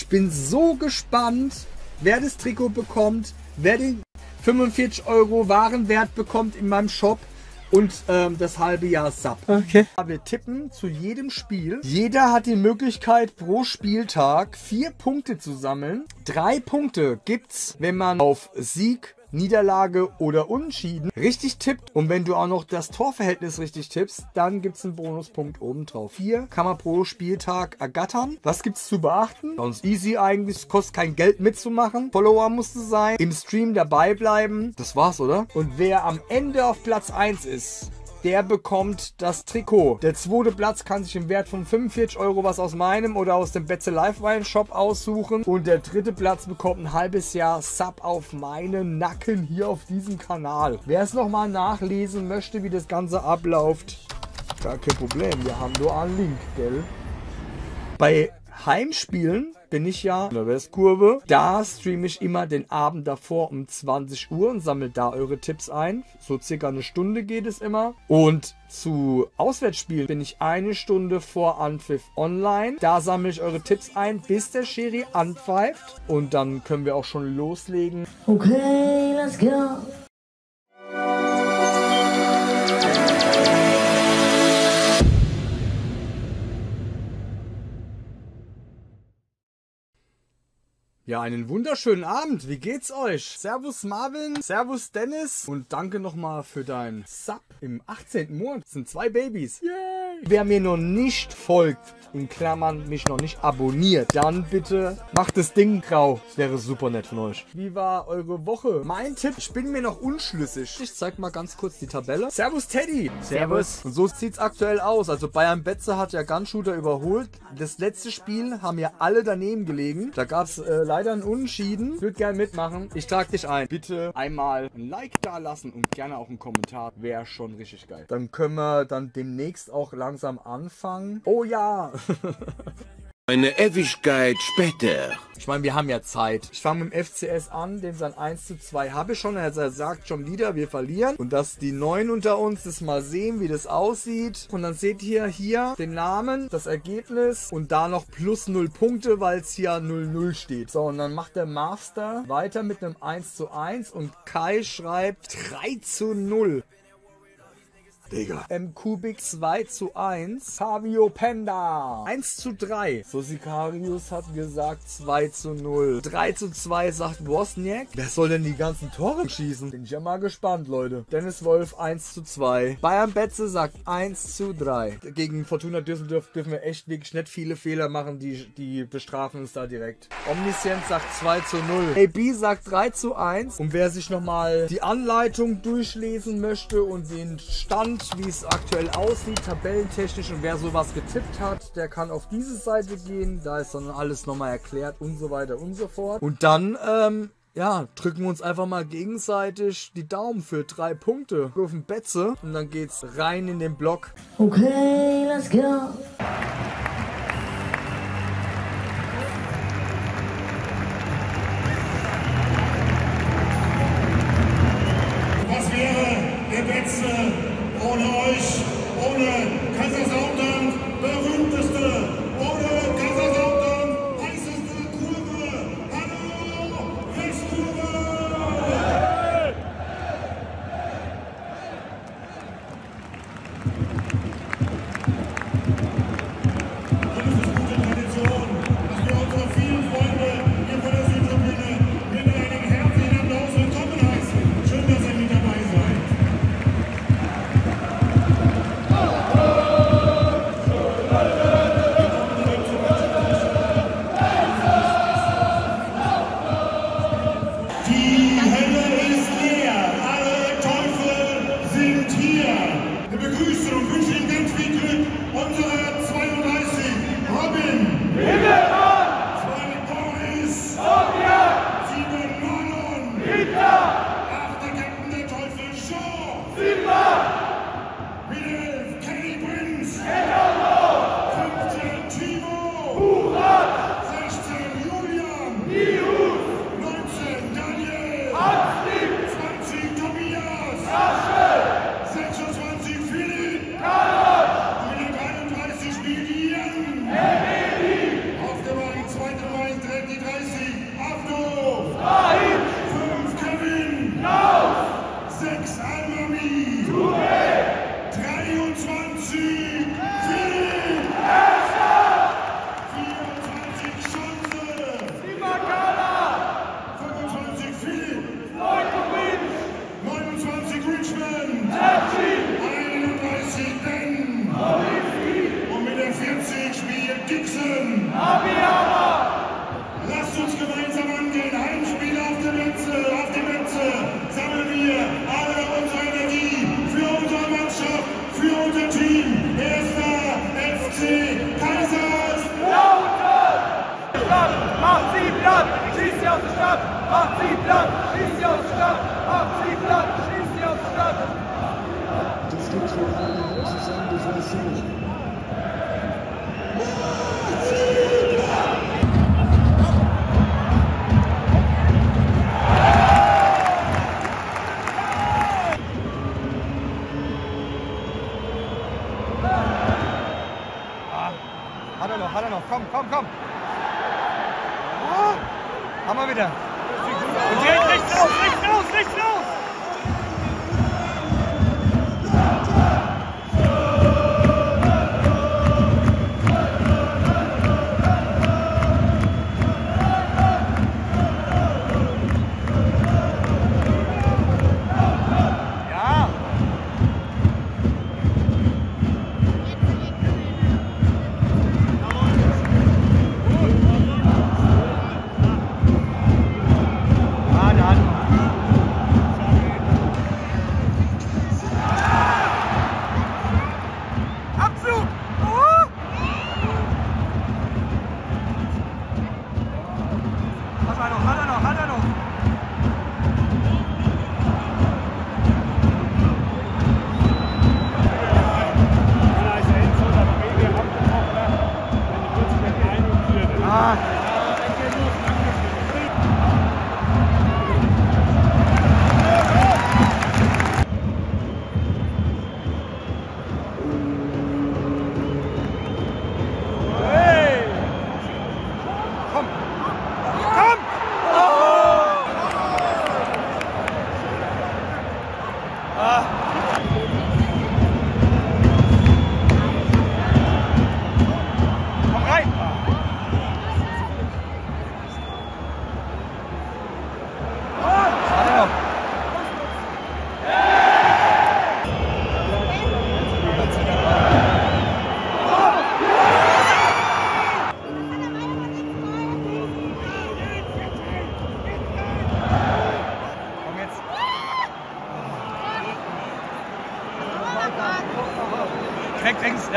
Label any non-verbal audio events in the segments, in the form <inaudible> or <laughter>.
Ich bin so gespannt, wer das Trikot bekommt, wer den 45 Euro Warenwert bekommt in meinem Shop und ähm, das halbe Jahr Sub. Okay. Wir tippen zu jedem Spiel. Jeder hat die Möglichkeit, pro Spieltag vier Punkte zu sammeln. Drei Punkte gibt's, wenn man auf Sieg, Niederlage oder Unentschieden richtig tippt. Und wenn du auch noch das Torverhältnis richtig tippst, dann gibt's einen Bonuspunkt obendrauf. Vier kann man pro Spieltag ergattern. Was gibt's zu beachten? Sonst easy eigentlich. Es kostet kein Geld mitzumachen. Follower musste sein. Im Stream dabei bleiben. Das war's, oder? Und wer am Ende auf Platz 1 ist, der bekommt das Trikot. Der zweite Platz kann sich im Wert von 45 Euro was aus meinem oder aus dem Betze Live Shop aussuchen. Und der dritte Platz bekommt ein halbes Jahr Sub auf meinen Nacken hier auf diesem Kanal. Wer es nochmal nachlesen möchte, wie das Ganze abläuft, gar kein Problem. Wir haben nur einen Link, gell? Bei Heimspielen bin ich ja in der Westkurve. Da streame ich immer den Abend davor um 20 Uhr und sammle da eure Tipps ein. So circa eine Stunde geht es immer. Und zu Auswärtsspielen bin ich eine Stunde vor Anpfiff online. Da sammle ich eure Tipps ein, bis der Schiri anpfeift. Und dann können wir auch schon loslegen. Okay, let's go. Ja, einen wunderschönen Abend. Wie geht's euch? Servus Marvin, Servus Dennis und danke nochmal für dein Sub im 18. Monat. Das sind zwei Babys. Yay! Wer mir noch nicht folgt, in Klammern mich noch nicht abonniert, dann bitte macht das Ding grau. Das wäre super nett von euch. Wie war eure Woche? Mein Tipp, ich bin mir noch unschlüssig. Ich zeig mal ganz kurz die Tabelle. Servus Teddy. Servus. Und so sieht's aktuell aus. Also Bayern Betze hat ja Gunshooter überholt. Das letzte Spiel haben ja alle daneben gelegen. Da gab's äh, leider ein Unentschieden. Ich würde gerne mitmachen. Ich trage dich ein. Bitte einmal ein Like da lassen und gerne auch einen Kommentar. Wäre schon richtig geil. Dann können wir dann demnächst auch langsam anfangen. Oh ja. <laughs> Eine Ewigkeit später. Ich meine, wir haben ja Zeit. Ich fange mit dem FCS an, den sein 1 zu 2 habe ich schon. Er sagt schon wieder, wir verlieren. Und dass die Neuen unter uns das mal sehen, wie das aussieht. Und dann seht ihr hier den Namen, das Ergebnis und da noch plus 0 Punkte, weil es hier 0-0 steht. So, und dann macht der Master weiter mit einem 1 zu 1 und Kai schreibt 3 zu 0. Digga. M Kubik 2 zu 1. Savio Penda 1 zu 3. So Sicarius hat gesagt 2 zu 0. 3 zu 2 sagt Wozniak. Wer soll denn die ganzen Tore schießen? Bin ich ja mal gespannt, Leute. Dennis Wolf 1 zu 2. Bayern Betze sagt 1 zu 3. Gegen Fortuna Düsseldorf dürfen wir echt wirklich nicht viele Fehler machen. Die, die bestrafen uns da direkt. Omniscient sagt 2 zu 0. AB sagt 3 zu 1. Und wer sich nochmal die Anleitung durchlesen möchte und den Stand wie es aktuell aussieht, tabellentechnisch und wer sowas getippt hat, der kann auf diese Seite gehen. Da ist dann alles nochmal erklärt und so weiter und so fort. Und dann, ähm, ja, drücken wir uns einfach mal gegenseitig die Daumen für drei Punkte auf den Betze und dann geht's rein in den Block. Okay, let's go. Simba!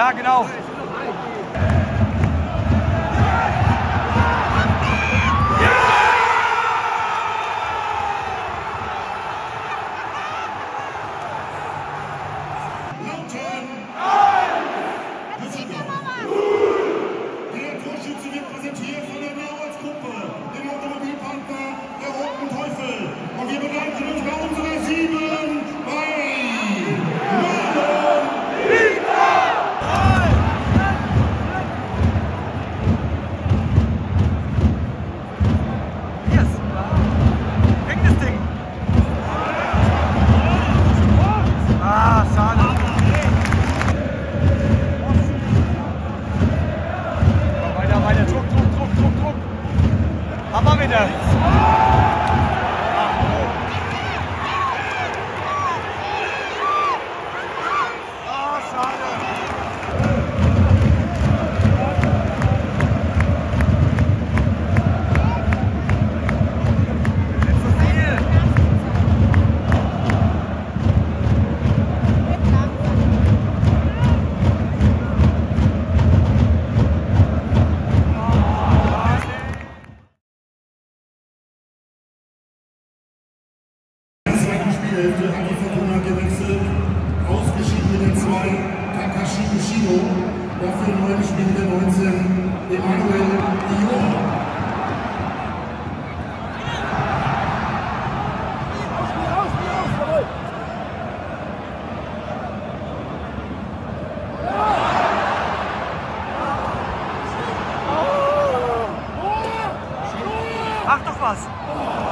Ja genau. Mach doch was.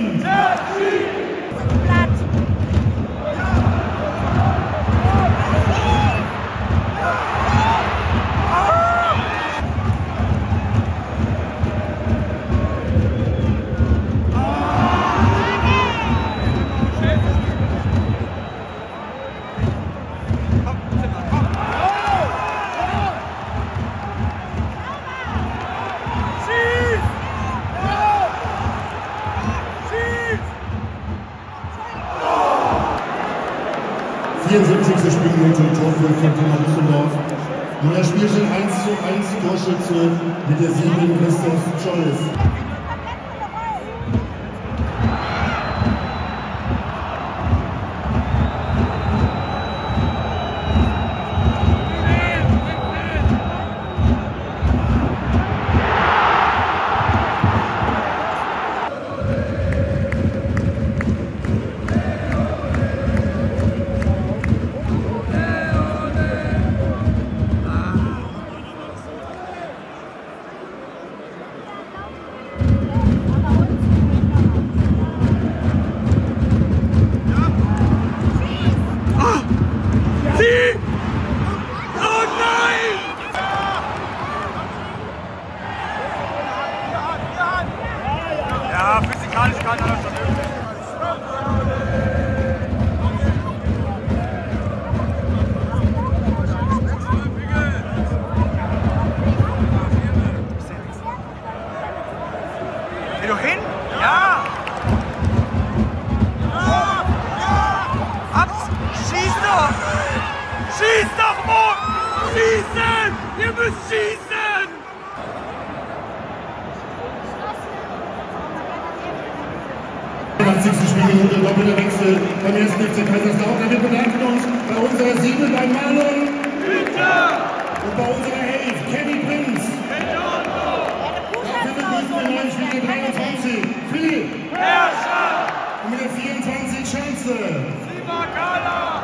Jatim! Jatim! 79. Spielminute, Tor für Fortuna Düsseldorf. Nun das Spielchen 1 zu 1 Torschütze mit der 7 Christoph Scholz. 80. Spielminute doppelter Wechsel beim ersten FC Kaiserslautern. Wir bedanken uns bei unserer Sieben, bei Marlon und bei unserer Elf, Kenny Prinz. Spieler 23, Philipp. Und mit der 24 Chance. Hans!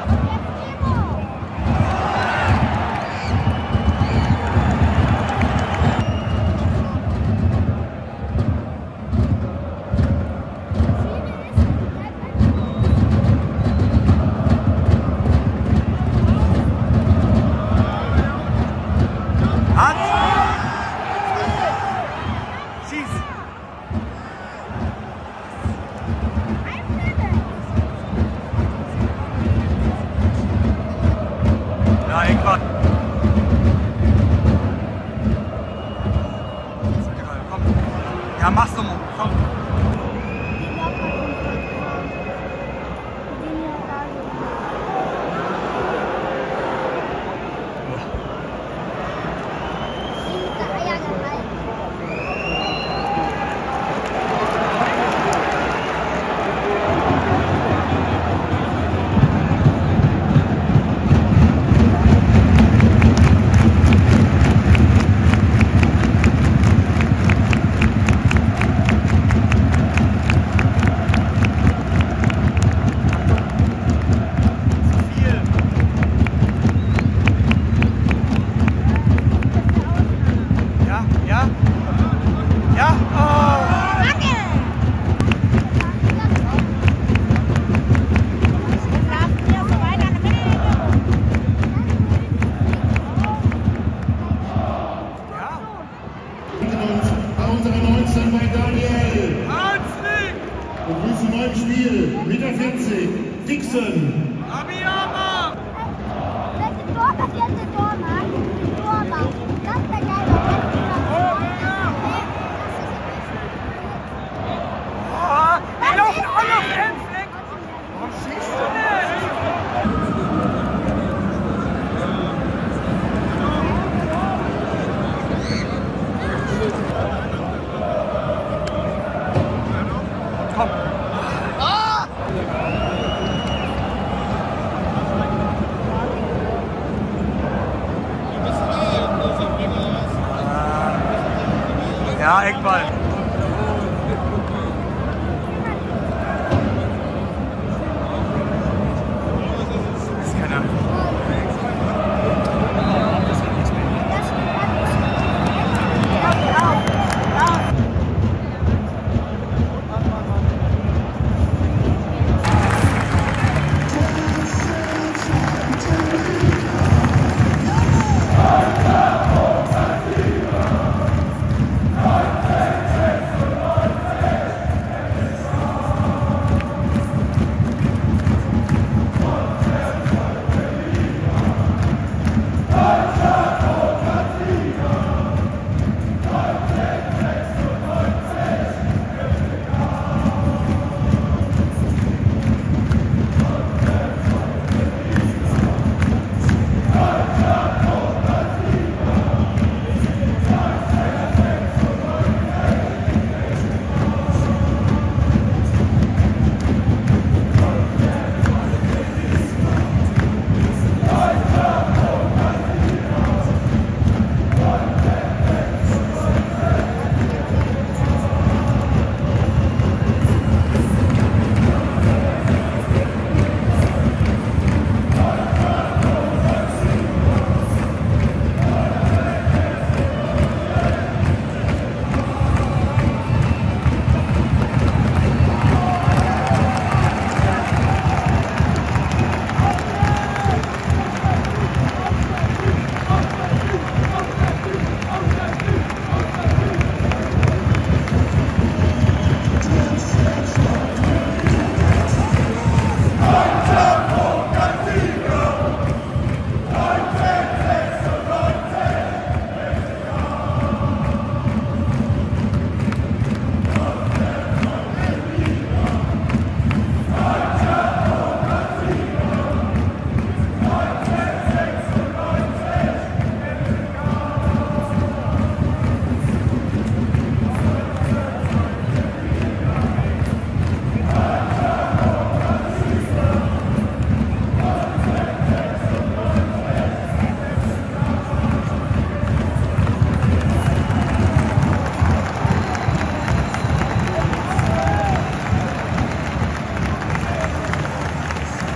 19 bei Daniel. Hanslik. Und grüßen neu im Spiel, Meter 40, Dixon. Abiyama. Ja, Eckball. Ist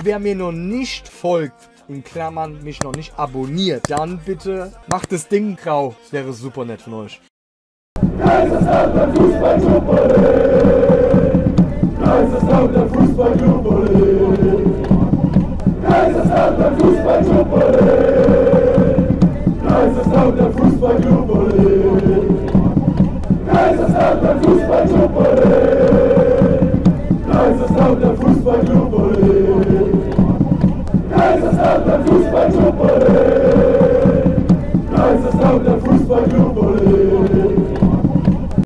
Wer mir noch nicht folgt, in Klammern mich noch nicht abonniert, dann bitte macht das Ding grau. Das wäre super nett von euch. Fußballclub, da Fußballtruppe! Da ist das Land der Fußballtruppe!